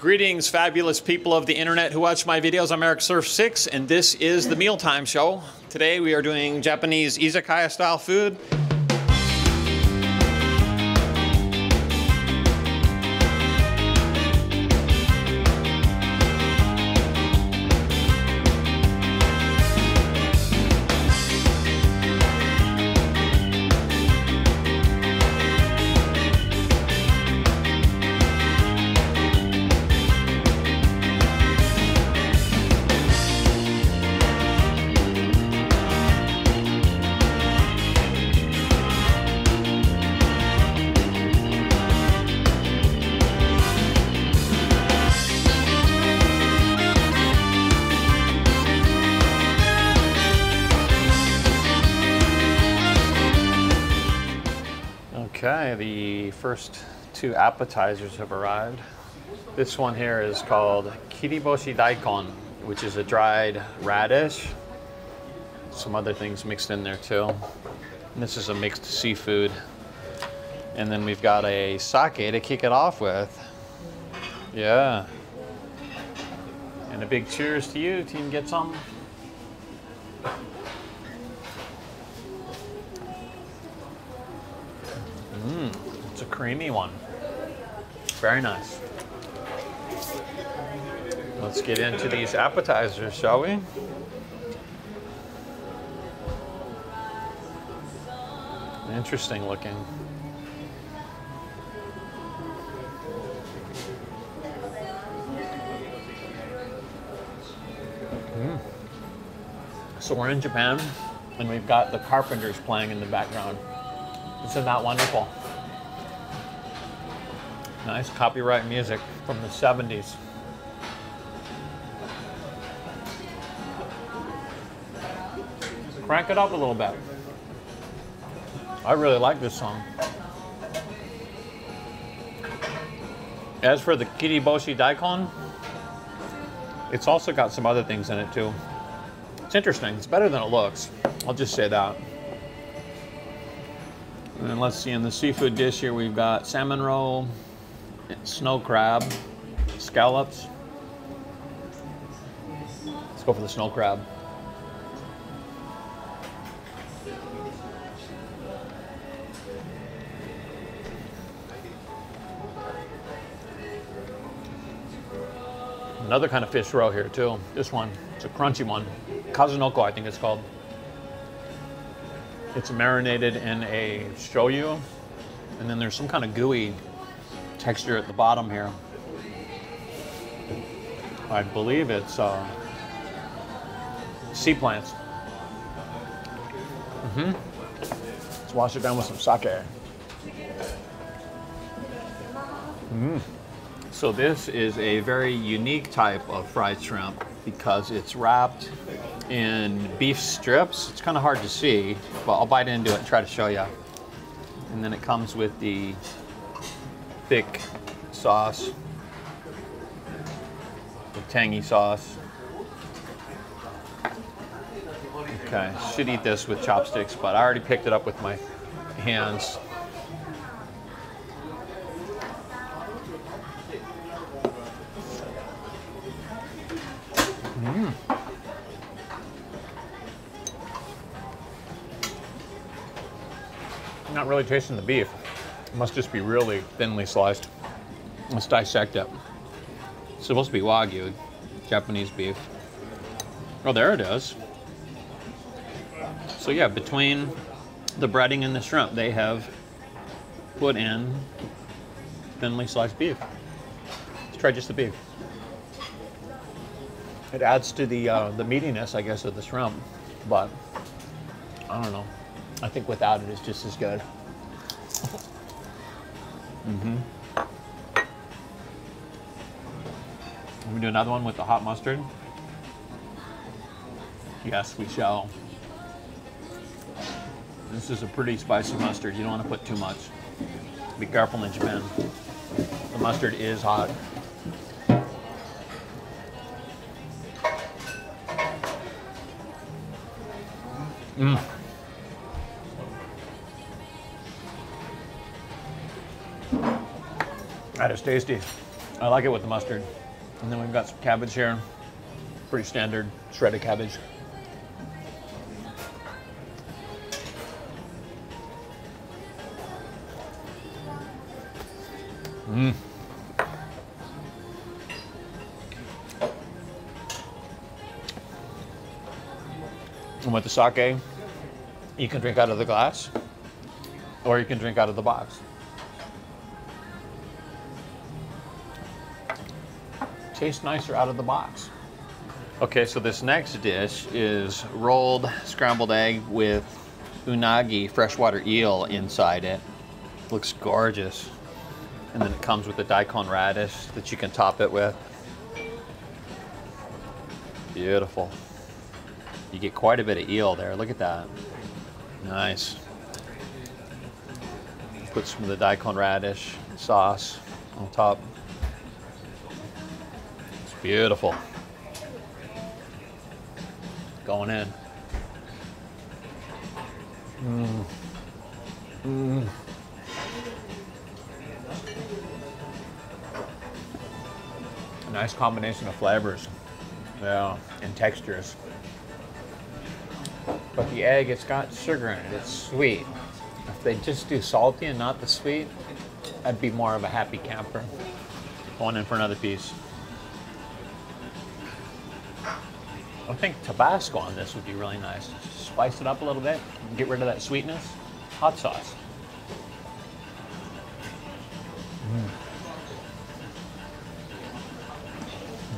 Greetings, fabulous people of the internet who watch my videos. I'm Eric Surf 6, and this is the Mealtime Show. Today we are doing Japanese izakaya style food. First two appetizers have arrived. This one here is called Kiriboshi Daikon, which is a dried radish. Some other things mixed in there too. And this is a mixed seafood. And then we've got a sake to kick it off with. Yeah. And a big cheers to you, Team Get Some. Mmm, it's a creamy one. Very nice. Let's get into these appetizers, shall we? Interesting looking. Mm. So we're in Japan and we've got the carpenters playing in the background. Isn't that wonderful? Nice copyright music from the 70s. Crank it up a little bit. I really like this song. As for the Kiriboshi Daikon, it's also got some other things in it too. It's interesting. It's better than it looks. I'll just say that. And then let's see, in the seafood dish here, we've got salmon roll, snow crab, scallops. Let's go for the snow crab. Another kind of fish roe here too. This one, it's a crunchy one. Kazunoko, I think it's called. It's marinated in a shoyu, and then there's some kind of gooey texture at the bottom here. I believe it's uh, sea plants. Mm-hmm. Let's wash it down with some sake. Mm. So this is a very unique type of fried shrimp because it's wrapped in beef strips. It's kind of hard to see, but I'll bite into it and try to show you. And then it comes with the thick sauce, the tangy sauce. Okay, should eat this with chopsticks, but I already picked it up with my hands. Mm. Not really tasting the beef. Must just be really thinly sliced. Let's dissect it. It's supposed to be Wagyu, Japanese beef. Oh, there it is. So yeah, between the breading and the shrimp, they have put in thinly sliced beef. Let's try just the beef. It adds to the uh, the meatiness, I guess, of the shrimp, but I don't know. I think without it, it's just as good. Mm-hmm. We do another one with the hot mustard. Yes, we shall. This is a pretty spicy mustard. You don't want to put too much. Be careful in Japan. The mustard is hot. Mmm. Is tasty. I like it with the mustard. And then we've got some cabbage here. Pretty standard shredded cabbage. Mmm. And with the sake, you can drink out of the glass or you can drink out of the box. Tastes nicer out of the box. Okay, so this next dish is rolled scrambled egg with unagi freshwater eel inside it. Looks gorgeous. And then it comes with the daikon radish that you can top it with. Beautiful. You get quite a bit of eel there. Look at that. Nice. Put some of the daikon radish sauce on top. Beautiful. Going in. Mmm. Mmm. Nice combination of flavors. Yeah, and textures. But the egg, it's got sugar in it. It's sweet. If they just do salty and not the sweet, I'd be more of a happy camper. Going in for another piece. I think Tabasco on this would be really nice. Just spice it up a little bit, get rid of that sweetness. Hot sauce. Mm.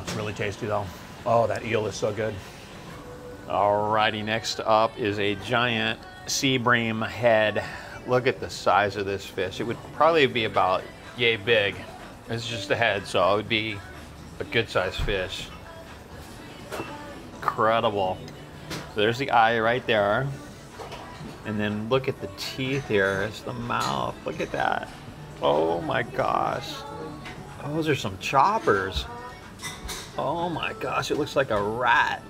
It's really tasty though. Oh, that eel is so good. Alrighty, next up is a giant sea bream head. Look at the size of this fish. It would probably be about yay big. It's just a head, so it would be a good sized fish. Incredible. So There's the eye right there. And then look at the teeth here. It's the mouth. Look at that. Oh my gosh. Those are some choppers. Oh my gosh, it looks like a rat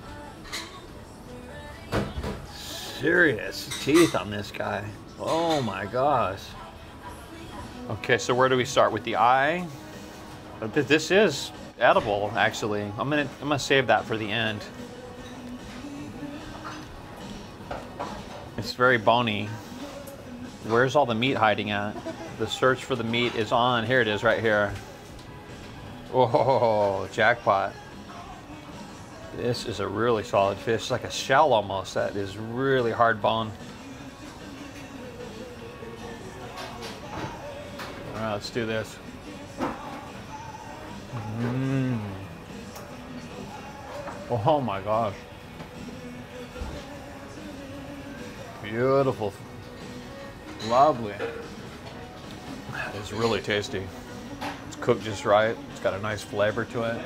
serious teeth on this guy. Oh my gosh. Okay, so where do we start with the eye? This is edible, actually. I'm gonna I'm gonna save that for the end. It's very bony. Where's all the meat hiding at? The search for the meat is on. Here it is, right here. Oh, jackpot. This is a really solid fish, it's like a shell almost. That is really hard bone. All right, let's do this. Mmm. Oh my gosh. Beautiful. Lovely. It's really tasty. It's cooked just right. It's got a nice flavor to it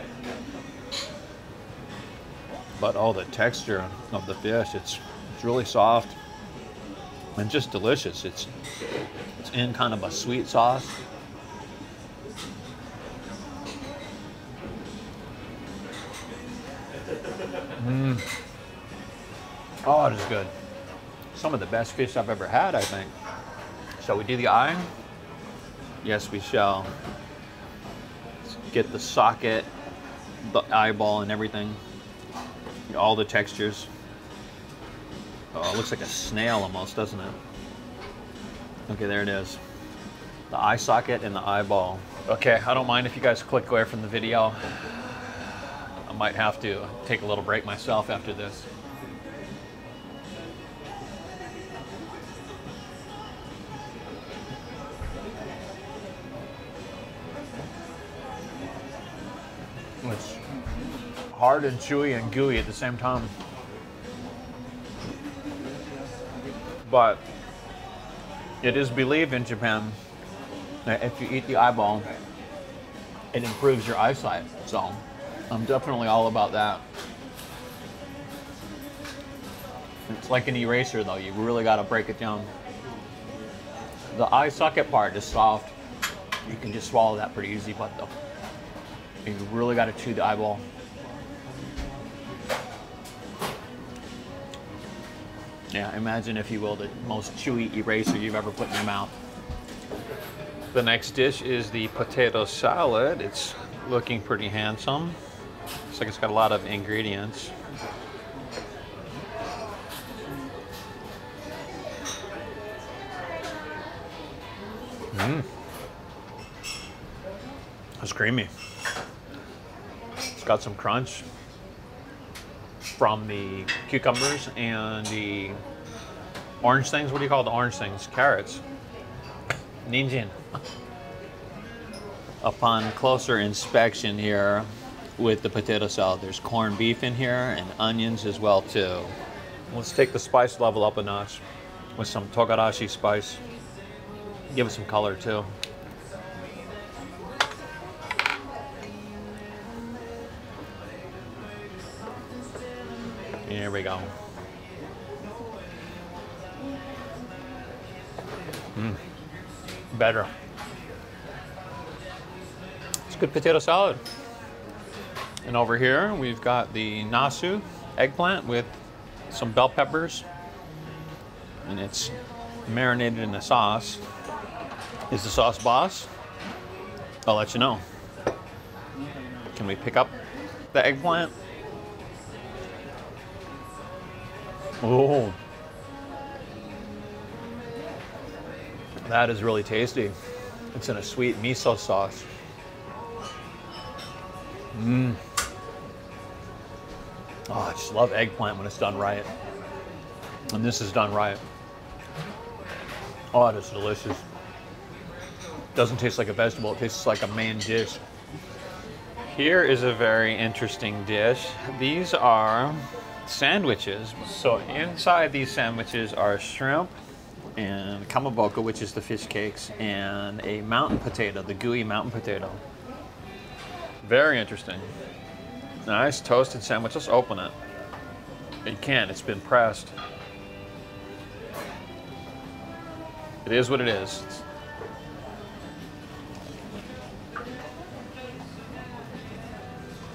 but all the texture of the fish, it's it's really soft and just delicious. It's it's in kind of a sweet sauce. Mmm. Oh, it is good. Some of the best fish I've ever had, I think. Shall we do the eye? Yes, we shall. Let's get the socket, the eyeball, and everything all the textures. Oh, it looks like a snail almost, doesn't it? Okay, there it is. The eye socket and the eyeball. Okay, I don't mind if you guys click away from the video. I might have to take a little break myself after this. Hard and chewy and gooey at the same time. But it is believed in Japan that if you eat the eyeball, it improves your eyesight. So I'm definitely all about that. It's like an eraser though, you really gotta break it down. The eye socket part is soft. You can just swallow that pretty easy, but though, you really gotta chew the eyeball. Yeah, imagine, if you will, the most chewy eraser you've ever put in your mouth. The next dish is the potato salad. It's looking pretty handsome. Looks like it's got a lot of ingredients. Mmm. It's creamy. It's got some crunch from the cucumbers and the orange things. What do you call the orange things? Carrots. Ninjin. Upon closer inspection here with the potato salad, there's corned beef in here and onions as well too. Let's take the spice level up a notch with some togarashi spice. Give it some color too. Here we go. Mm. Better. It's good potato salad. And over here, we've got the nasu eggplant with some bell peppers. And it's marinated in a sauce. Is the sauce boss? I'll let you know. Can we pick up the eggplant? Oh. That is really tasty. It's in a sweet miso sauce. Mmm. Oh, I just love eggplant when it's done right. And this is done right. Oh, it is delicious. Doesn't taste like a vegetable, it tastes like a main dish. Here is a very interesting dish. These are sandwiches. So inside these sandwiches are shrimp and kamaboko, which is the fish cakes, and a mountain potato, the gooey mountain potato. Very interesting. Nice toasted sandwich. Let's open it. You can't. it's been pressed. It is what it is.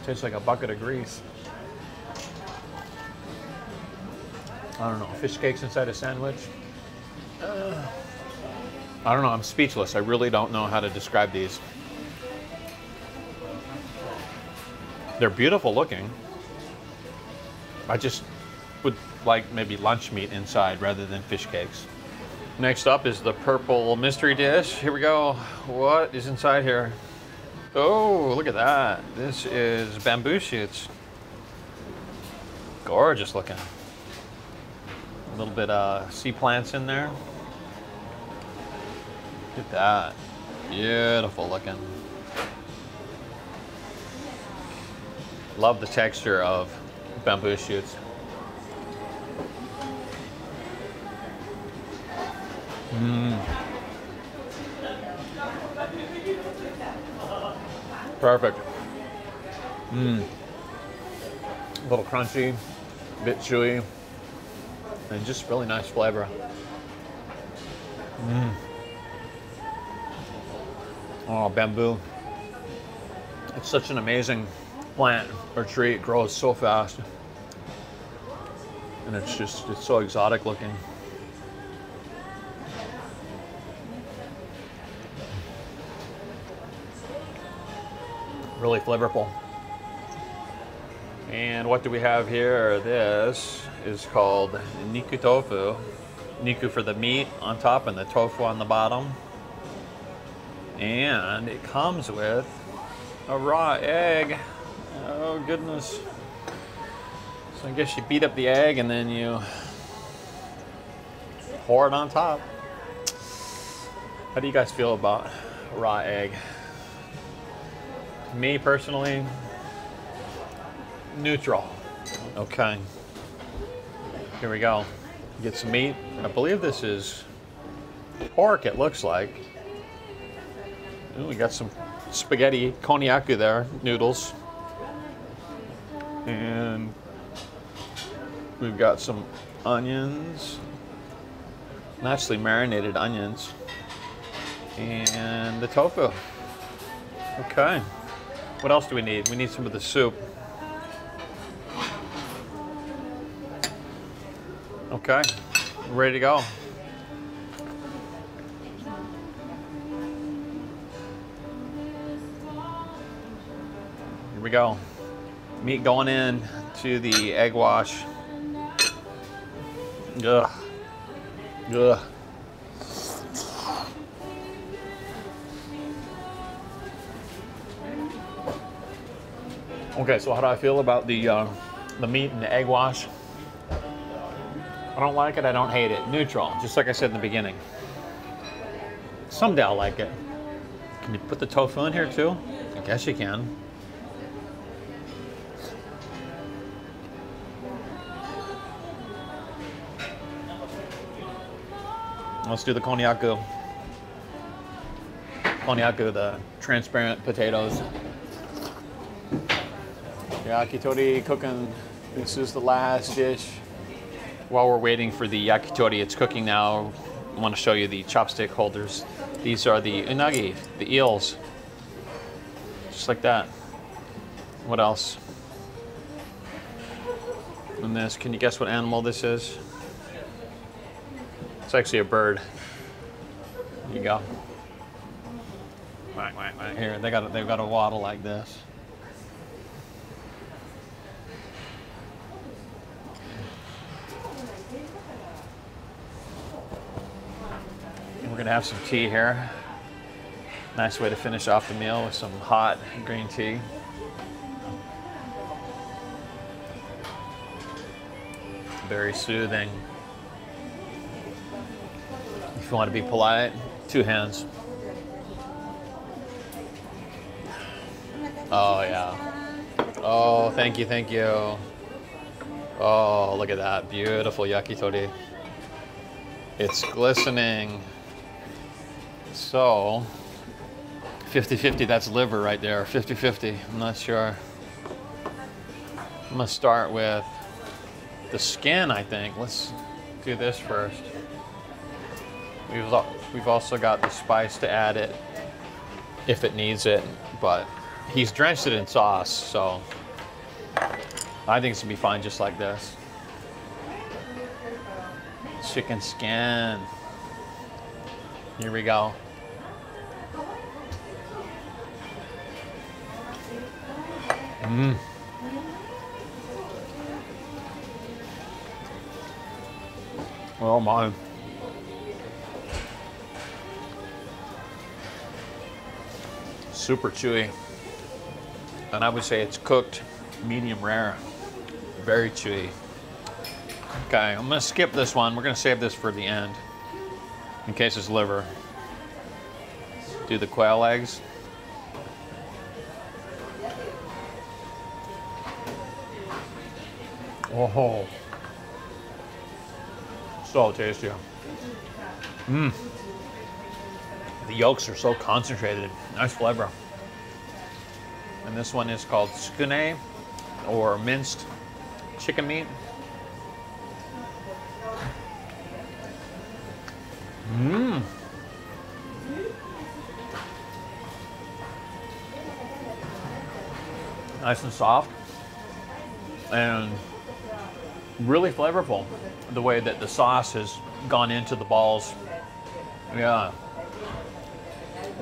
Tastes like a bucket of grease. I don't know, fish cakes inside a sandwich. Uh, I don't know, I'm speechless. I really don't know how to describe these. They're beautiful looking. I just would like maybe lunch meat inside rather than fish cakes. Next up is the purple mystery dish. Here we go. What is inside here? Oh, look at that. This is bamboo shoots. Gorgeous looking. A little bit of uh, sea plants in there. Look at that. Beautiful looking. Love the texture of bamboo shoots. Mmm. Perfect. Mmm. A little crunchy, a bit chewy, and just really nice flavor. Mmm. Oh, bamboo. It's such an amazing plant or tree. It grows so fast. And it's just, it's so exotic looking. Really flavorful. And what do we have here? This is called Niku Tofu. Niku for the meat on top and the tofu on the bottom. And it comes with a raw egg. Oh goodness. So I guess you beat up the egg and then you pour it on top. How do you guys feel about raw egg? Me personally, neutral. Okay. Here we go. Get some meat. I believe this is pork, it looks like. Ooh, we got some spaghetti konnyaku there, noodles. And we've got some onions, nicely marinated onions, and the tofu. Okay. What else do we need? We need some of the soup. Okay, ready to go. Here we go. Meat going in to the egg wash. Ugh. Ugh. Okay, so how do I feel about the uh, the meat and the egg wash? I don't like it. I don't hate it. Neutral, just like I said in the beginning. Someday I'll like it. Can you put the tofu in here too? I guess you can. Let's do the konnyaku. Konnyaku, the transparent potatoes. Yakitori cooking. This is the last dish. While we're waiting for the yakitori, it's cooking now. I want to show you the chopstick holders. These are the unagi, the eels. Just like that. What else? And this, can you guess what animal this is? It's actually a bird. Here you go. Right, right, right. Here, they got they've got a waddle like this. We're gonna have some tea here. Nice way to finish off the meal with some hot green tea. Very soothing. If you want to be polite, two hands. Oh, yeah. Oh, thank you, thank you. Oh, look at that. Beautiful yakitori. It's glistening. So, 50-50, that's liver right there. 50-50, I'm not sure. I'm gonna start with the skin, I think. Let's do this first. We've, we've also got the spice to add it if it needs it, but he's drenched it in sauce, so I think it's gonna be fine just like this. Chicken skin. Here we go. Mmm. Oh my. Super chewy. And I would say it's cooked medium rare. Very chewy. Okay, I'm gonna skip this one. We're gonna save this for the end in case it's liver. Do the quail eggs. Oh, so tasty. Mmm. The yolks are so concentrated. Nice flavor. And this one is called tsukune, or minced chicken meat. Mmm. Nice and soft. And really flavorful the way that the sauce has gone into the balls. Yeah.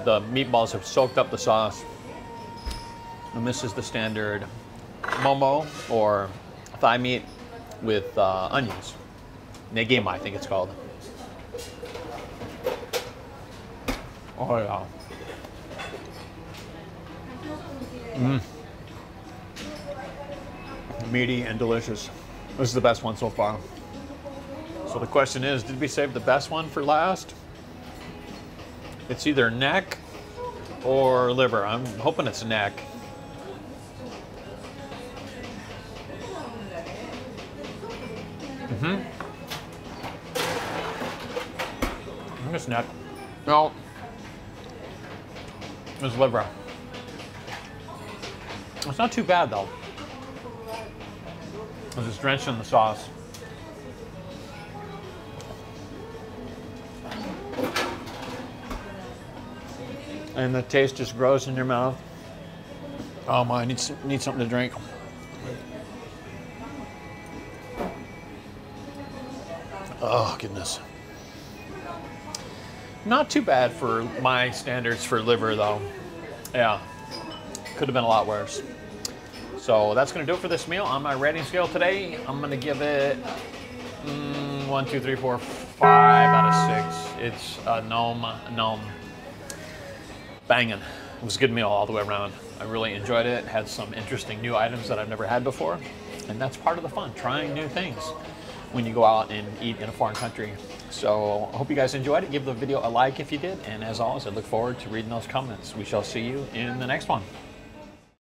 The meatballs have soaked up the sauce. And this is the standard momo or thigh meat with uh, onions. Negima, I think it's called. Oh yeah. Mmm. Meaty and delicious. This is the best one so far. So the question is, did we save the best one for last? It's either neck or liver. I'm hoping it's neck. Mm-hmm. I think it's neck. No. It's liver. It's not too bad though. Because it's drenched in the sauce. And the taste just grows in your mouth. Oh my, I need, need something to drink. Oh, goodness. Not too bad for my standards for liver, though. Yeah, could have been a lot worse. So that's going to do it for this meal. On my rating scale today, I'm going to give it mm, one, two, three, four, five out of six. It's a gnome, gnome. Banging. It was a good meal all the way around. I really enjoyed it. Had some interesting new items that I've never had before. And that's part of the fun, trying new things when you go out and eat in a foreign country. So I hope you guys enjoyed it. Give the video a like if you did. And as always, I look forward to reading those comments. We shall see you in the next one.